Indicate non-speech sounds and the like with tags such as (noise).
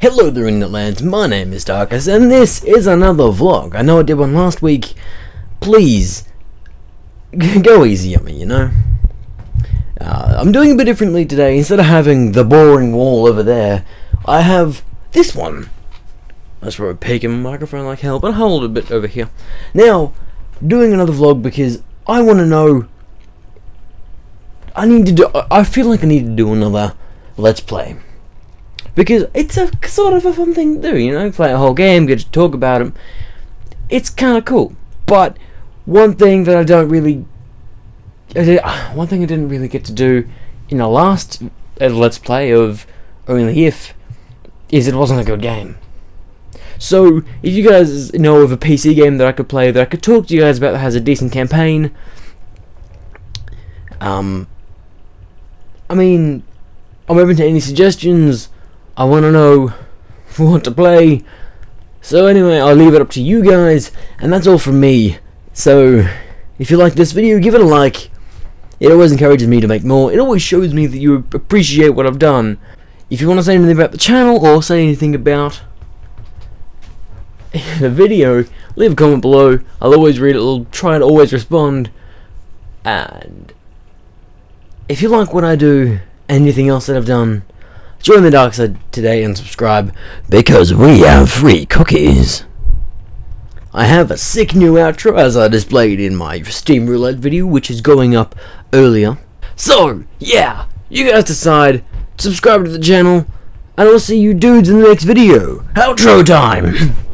Hello there Internetlands, my name is Darkus and this is another vlog. I know I did one last week. Please, (laughs) go easy on me, you know? Uh, I'm doing a bit differently today. Instead of having the boring wall over there, I have this one. That's probably peaking my microphone like hell, but I'll hold a bit over here. Now, doing another vlog because I want to know... I need to do... I feel like I need to do another Let's Play because it's a sort of a fun thing to do. You know, play a whole game, get to talk about them. It's kind of cool. But one thing that I don't really, one thing I didn't really get to do in the last uh, Let's Play of Only If is it wasn't a good game. So, if you guys know of a PC game that I could play that I could talk to you guys about that has a decent campaign, um, I mean, I'm open to any suggestions. I want to know what to play. So anyway, I'll leave it up to you guys, and that's all from me. So, if you like this video, give it a like. It always encourages me to make more. It always shows me that you appreciate what I've done. If you want to say anything about the channel, or say anything about (laughs) the video, leave a comment below. I'll always read it, I'll try to always respond. And if you like what I do, anything else that I've done, Join the dark side today and subscribe because we have free cookies. I have a sick new outro as I displayed in my Steam Roulette video which is going up earlier. So, yeah, you guys decide, subscribe to the channel, and I'll see you dudes in the next video. Outro time! (clears throat)